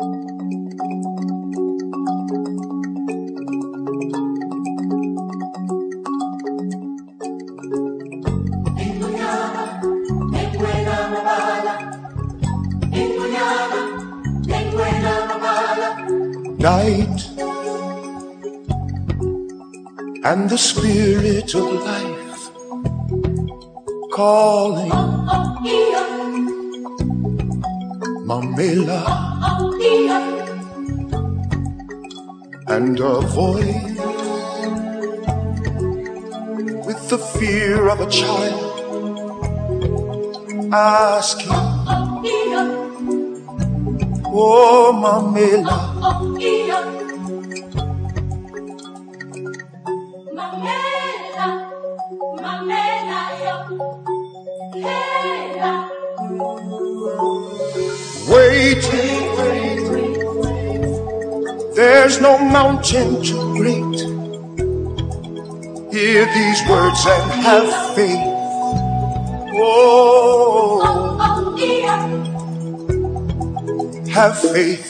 Night and the spirit of life calling oh, oh, Mamela and a voice with the fear of a child asking Oh Mamela There's no mountain too great. Hear these words and have faith. Oh, oh have faith.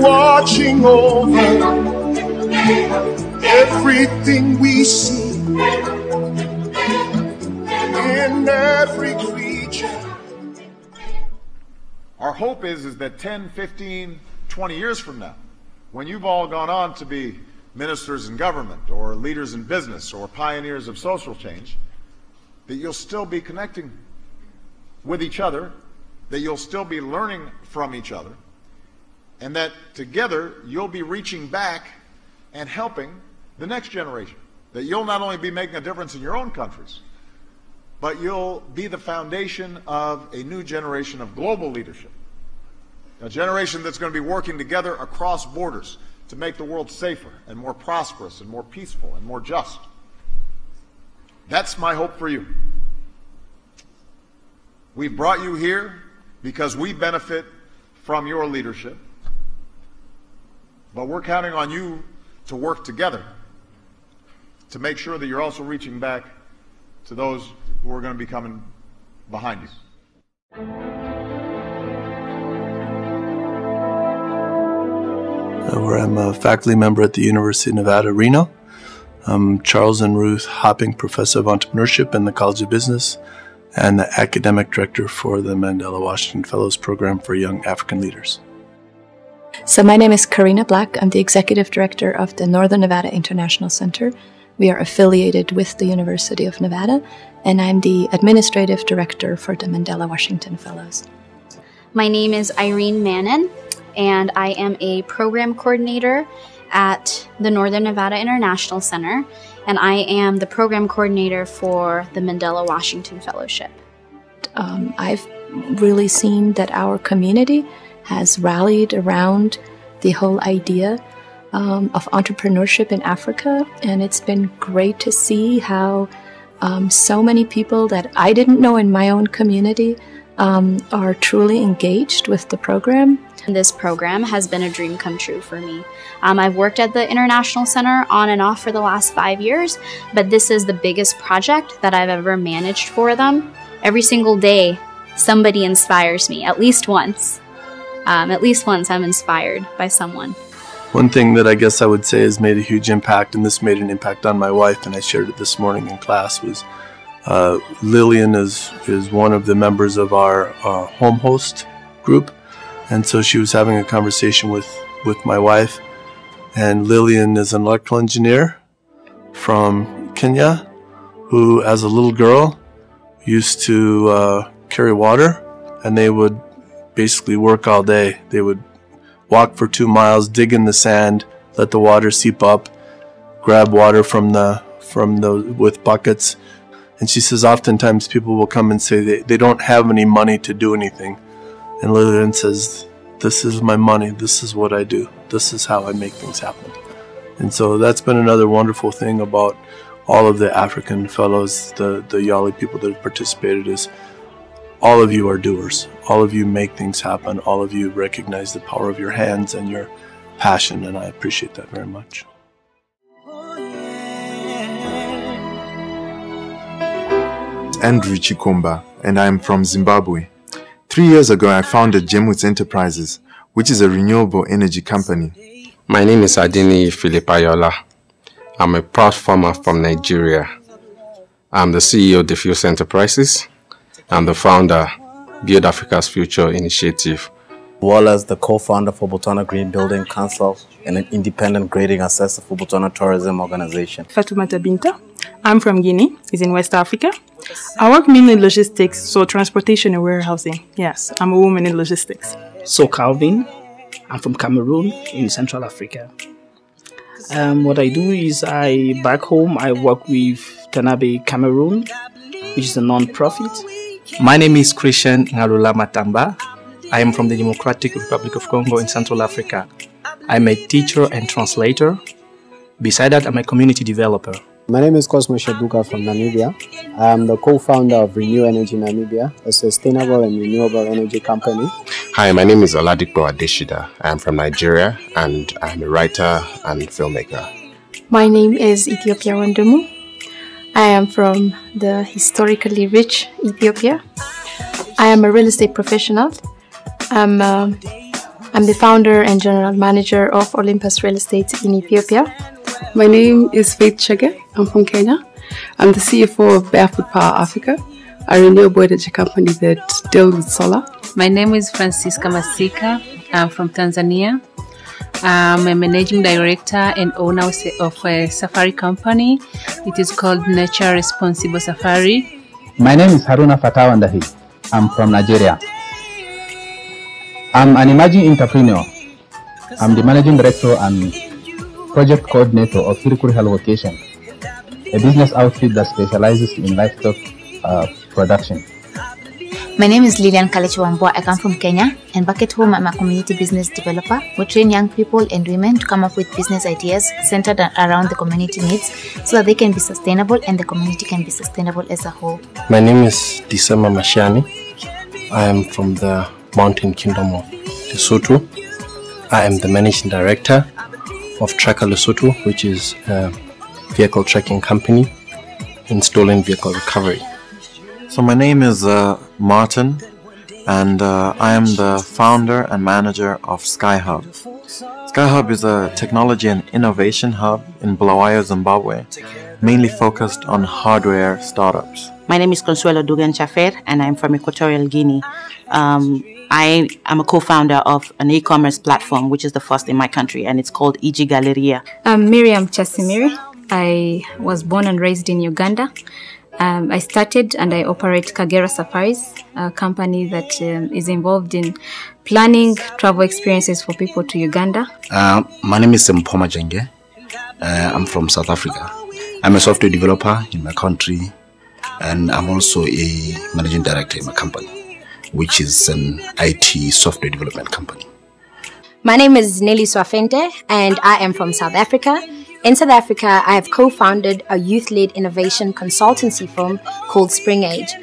Watching over everything we see in every creature. Our hope is, is that 10, 15, 20 years from now, when you've all gone on to be ministers in government or leaders in business or pioneers of social change, that you'll still be connecting with each other, that you'll still be learning from each other, and that together you'll be reaching back and helping the next generation. That you'll not only be making a difference in your own countries, but you'll be the foundation of a new generation of global leadership. A generation that's going to be working together across borders to make the world safer and more prosperous and more peaceful and more just. That's my hope for you. We've brought you here because we benefit from your leadership, but we're counting on you to work together to make sure that you're also reaching back to those who are going to be coming behind you. where I'm a faculty member at the University of Nevada, Reno. I'm Charles and Ruth Hopping Professor of Entrepreneurship in the College of Business and the Academic Director for the Mandela Washington Fellows Program for Young African Leaders. So, my name is Carina Black. I'm the Executive Director of the Northern Nevada International Center. We are affiliated with the University of Nevada, and I'm the Administrative Director for the Mandela Washington Fellows. My name is Irene Mannon, and I am a program coordinator at the Northern Nevada International Center, and I am the program coordinator for the Mandela Washington Fellowship. Um, I've really seen that our community has rallied around the whole idea um, of entrepreneurship in Africa, and it's been great to see how um, so many people that I didn't know in my own community um, are truly engaged with the program. This program has been a dream come true for me. Um, I've worked at the International Center on and off for the last five years, but this is the biggest project that I've ever managed for them. Every single day, somebody inspires me, at least once. Um, at least once, I'm inspired by someone. One thing that I guess I would say has made a huge impact, and this made an impact on my wife, and I shared it this morning in class, was uh, Lillian is, is one of the members of our uh, home host group. And so she was having a conversation with, with my wife. And Lillian is an electrical engineer from Kenya who, as a little girl, used to uh, carry water and they would basically work all day. They would walk for two miles, dig in the sand, let the water seep up, grab water from the from the with buckets. And she says oftentimes people will come and say they, they don't have any money to do anything. And Lillian says, This is my money, this is what I do, this is how I make things happen. And so that's been another wonderful thing about all of the African fellows, the, the YALI people that have participated is all of you are doers. All of you make things happen. All of you recognize the power of your hands and your passion, and I appreciate that very much. Andrew Chikomba, and I am from Zimbabwe. Three years ago, I founded Gemwoods Enterprises, which is a renewable energy company. My name is Adini Philippayola. I'm a proud farmer from Nigeria. I'm the CEO of Diffuse Enterprises. I'm the founder Build Africa's Future Initiative. Wallace, the co-founder for Botswana Green Building Council and an independent grading assessor for Botswana Tourism Organization. Fatoumata Binta. I'm from Guinea, it's in West Africa. I work mainly in logistics, so transportation and warehousing. Yes, I'm a woman in logistics. So Calvin, I'm from Cameroon in Central Africa. Um, what I do is I back home I work with Tanabe Cameroon, which is a non-profit. My name is Christian Ngalula Matamba. I am from the Democratic Republic of Congo in Central Africa. I'm a teacher and translator. Beside that, I'm a community developer. My name is Cosmo Shabuka from Namibia. I am the co-founder of Renew Energy Namibia, a sustainable and renewable energy company. Hi, my name is Oladipo Adesida. I am from Nigeria and I'm a writer and filmmaker. My name is Ethiopia Wandumu. I am from the historically rich Ethiopia. I am a real estate professional. I'm, uh, I'm the founder and general manager of Olympus Real Estate in Ethiopia. My name is Faith Chege. I'm from Kenya. I'm the CFO of Barefoot Power Africa, a renewable energy company that deals with solar. My name is Francisca Masika. I'm from Tanzania. I'm a managing director and owner of a safari company. It is called Nature Responsible Safari. My name is Haruna Fatawandahi. I'm from Nigeria. I'm an emerging entrepreneur. I'm the managing director and project coordinator of Hirikuri Vocation, a business outfit that specializes in livestock uh, production. My name is Lilian Kalechwambua. I come from Kenya, and back at home, I'm a community business developer. We train young people and women to come up with business ideas centered around the community needs so that they can be sustainable and the community can be sustainable as a whole. My name is Disema Mashani. I am from the Mountain Kingdom of Lesotho. I am the managing director of Tracker Lesotho, which is a vehicle tracking company in stolen vehicle recovery. So my name is uh, Martin, and uh, I am the founder and manager of SkyHub. SkyHub is a technology and innovation hub in Bulawayo, Zimbabwe, mainly focused on hardware startups. My name is Consuelo Dugan Chafer, and I'm from Equatorial Guinea. Um, I am a co-founder of an e-commerce platform, which is the first in my country, and it's called EG Galleria. I'm Miriam Chasimiri. I was born and raised in Uganda. Um, I started and I operate Kagera Safaris, a company that um, is involved in planning travel experiences for people to Uganda. Uh, my name is Mpoma Jenge. Uh, I'm from South Africa. I'm a software developer in my country, and I'm also a managing director in my company, which is an IT software development company. My name is Nelly Swafente, and I am from South Africa. In South Africa, I have co founded a youth led innovation consultancy firm called Spring Age.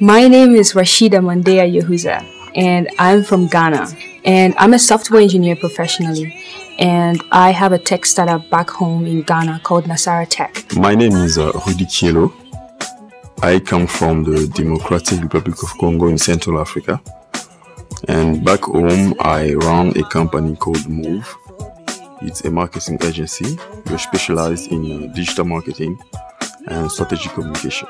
My name is Rashida Mandea Yehuza, and I'm from Ghana. And I'm a software engineer professionally. And I have a tech startup back home in Ghana called Nasara Tech. My name is uh, Rudi Kielo. I come from the Democratic Republic of Congo in Central Africa. And back home, I run a company called Move. It's a marketing agency. We're specialized in uh, digital marketing and strategic communication.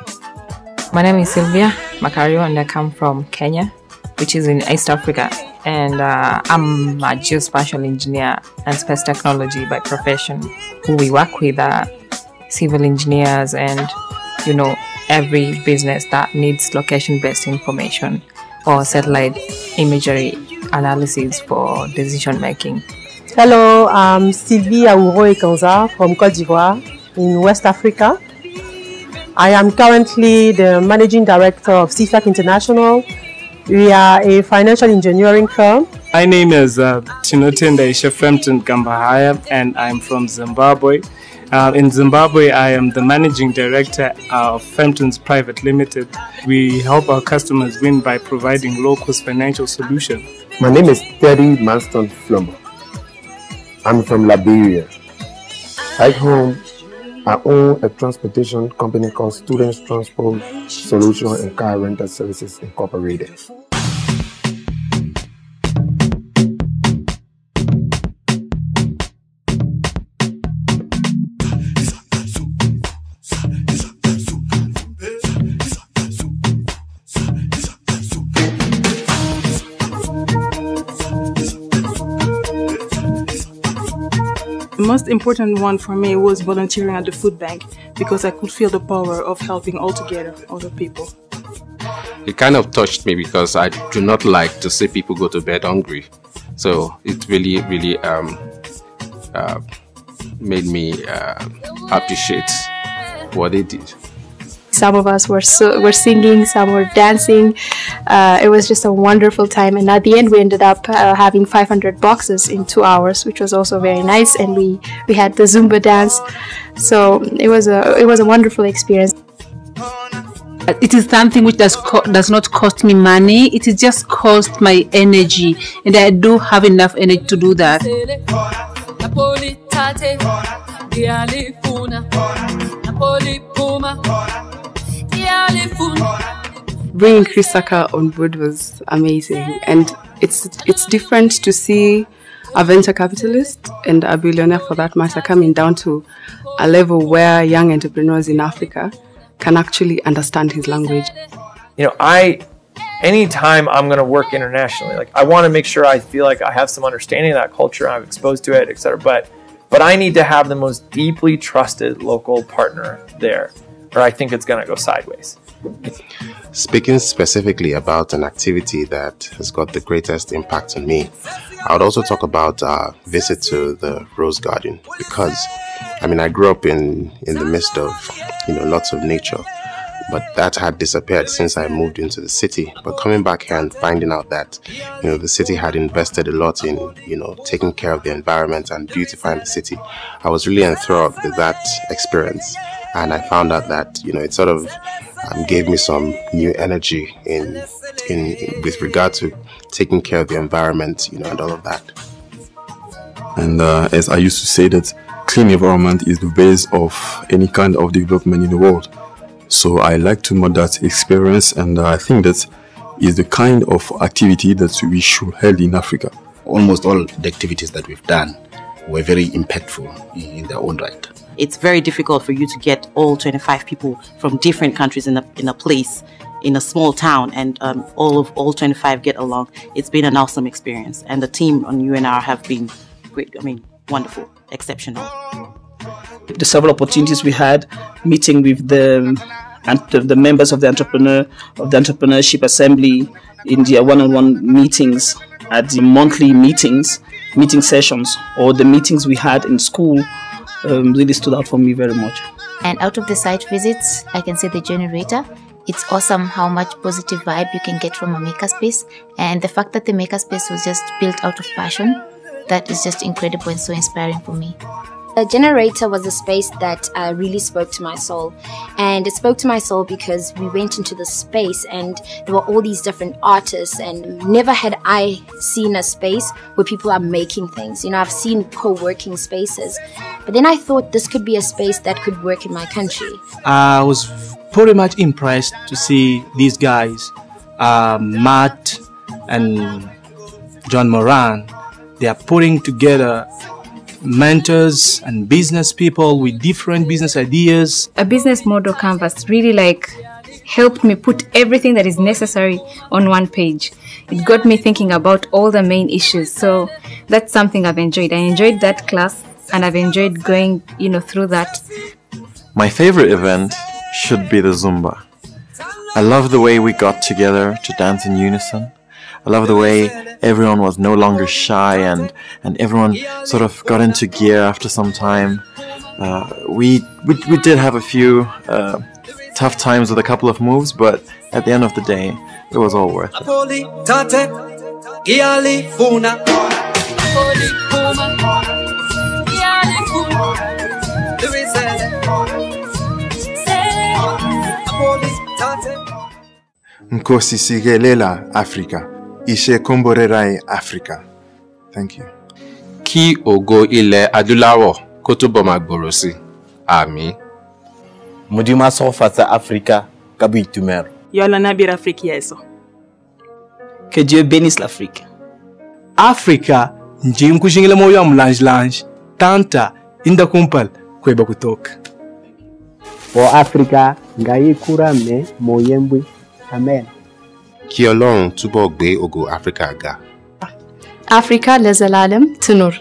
My name is Sylvia Makario, and I come from Kenya, which is in East Africa. And uh, I'm a geospatial engineer and space technology by profession. Who we work with uh, civil engineers and you know every business that needs location-based information or satellite imagery analysis for decision making. Hello, I'm Sylvie Aouro Ekanza from Cote d'Ivoire in West Africa. I am currently the managing director of CFAC International. We are a financial engineering firm. My name is uh, Tinotenda Ishefremton Gambahaya and I'm from Zimbabwe. Uh, in Zimbabwe, I am the managing director of Fenton's Private Limited. We help our customers win by providing low-cost financial solutions. My name is Terry Manston Flomo. I'm from Liberia. Back home, I own a transportation company called Students Transport Solution and Car Rental Services Incorporated. Most important one for me was volunteering at the food bank because I could feel the power of helping altogether other people. It kind of touched me because I do not like to see people go to bed hungry. So it really, really um, uh, made me uh, appreciate what they did. Some of us were so, were singing, some were dancing. Uh, it was just a wonderful time, and at the end, we ended up uh, having 500 boxes in two hours, which was also very nice. And we we had the Zumba dance, so it was a it was a wonderful experience. It is something which does co- does not cost me money. It is just cost my energy, and I do have enough energy to do that. Bringing Chris on board was amazing, and it's it's different to see a venture capitalist and a billionaire, for that matter, coming down to a level where young entrepreneurs in Africa can actually understand his language. you know, I anytime I'm going to work internationally, like I want to make sure I feel like I have some understanding of that culture, I'm exposed to it, etc. But but I need to have the most deeply trusted local partner there, or I think it's going to go sideways. Speaking specifically about an activity that has got the greatest impact on me, I would also talk about a visit to the Rose Garden because, I mean, I grew up in in the midst of you know lots of nature, but that had disappeared since I moved into the city. But coming back here and finding out that you know the city had invested a lot in you know taking care of the environment and beautifying the city, I was really enthralled with that experience, and I found out that you know it sort of um, gave me some new energy in, in with regard to taking care of the environment, you know, and all of that. And uh, as I used to say that clean environment is the base of any kind of development in the world. So I like to mod that experience and I think that is the kind of activity that we should hold in Africa. Almost all the activities that we've done were very impactful in in their own right. It's very difficult for you to get all 25 people from different countries in a, in a place, in a small town, and um, all of all 25 get along. It's been an awesome experience, and the team on UNR have been great. I mean, wonderful, exceptional. The several opportunities we had meeting with the and the, members of the entrepreneur of the entrepreneurship assembly in their one-on-one meetings at the monthly meetings meeting sessions or the meetings we had in school um, really stood out for me very much And out of the site visits, I can say the generator. It's awesome how much positive vibe you can get from a makerspace, and the fact that the makerspace was just built out of passion, that is just incredible and so inspiring for me. The generator was a space that uh, really spoke to my soul. And it spoke to my soul because we went into the space and there were all these different artists, and never had I seen a space where people are making things. You know, I've seen co working spaces, but then I thought this could be a space that could work in my country. I was pretty much impressed to see these guys, uh, Matt and John Moran. They are putting together mentors and business people with different business ideas. a business model canvas really like helped me put everything that is necessary on one page it got me thinking about all the main issues so that's something i've enjoyed i enjoyed that class and i've enjoyed going you know through that My favorite event should be the Zumba. I love the way we got together to dance in unison. I love the way everyone was no longer shy and, and everyone sort of got into gear after some time. Uh, we, we, we did have a few uh, tough times with a couple of moves, but at the end of the day, it was all worth it. Nkosisigelela Africa. ìṣèkúnbọ̀rẹ́rà áfíríkà. thank you. kí ògo ilẹ̀ adúláwọ̀ kó túbọ̀ máa gbòòrò sí i àmín. mudima sofasa afrika kabu itumero. yolana bir afrika yeso. que dieu bénisse l'afrique. afrika njim kuxingila moyo wa mulanjilanji tanta inda kumpal kweba kutoka. o afrika ngayikura mme moyembwi amen kí ọlọ́run túbọ̀ gbé ogo áfíríkà ga. áfíríkà lezelalem tunur.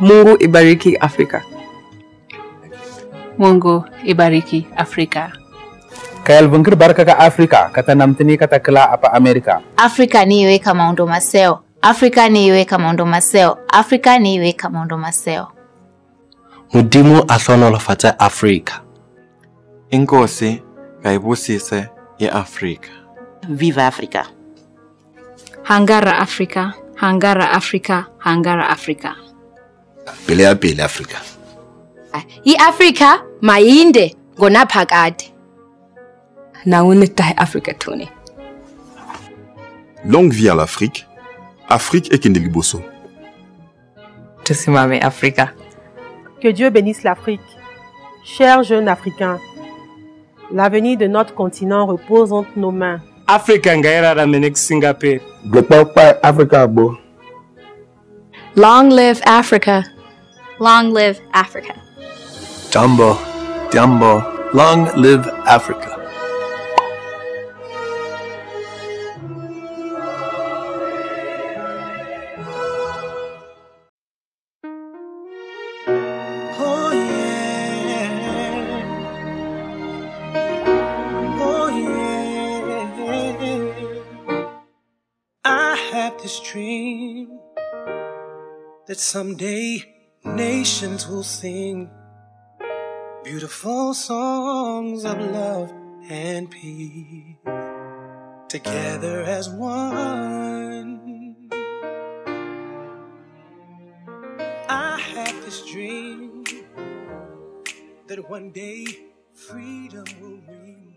mungu ibariki áfíríkà. mungu ibariki áfíríkà. kayalbunkir barka ka áfíríkà katanamtini katakila apa amerika. áfíríkà ni iwe kama undo maseo áfíríkà ni iwe kama undo maseo áfíríkà ni iwe kama undo maseo. mudimu a tlhonolofatse aforika enkosi ka e bosise ye aforika Viva Africa. Hangara Africa, Hangara Africa, Hangara Africa. Pele ya pele Afrika. I-Afrika mayinde ngonaphakade. Naune tahe Afrika tuni. Longue vie à l'Afrique. Afrique ekende liboso. Tusimame Afrika. Que Dieu bénisse l'Afrique. Chers jeunes Africains, l'avenir de notre continent repose entre nos mains. Afrika ngaira ramenek Singapore. Glepapa Africa bo. Long live Africa. Long live Africa. Jambo, Jambo, long live Africa. This dream that someday nations will sing beautiful songs of love and peace together as one. I have this dream that one day freedom will ring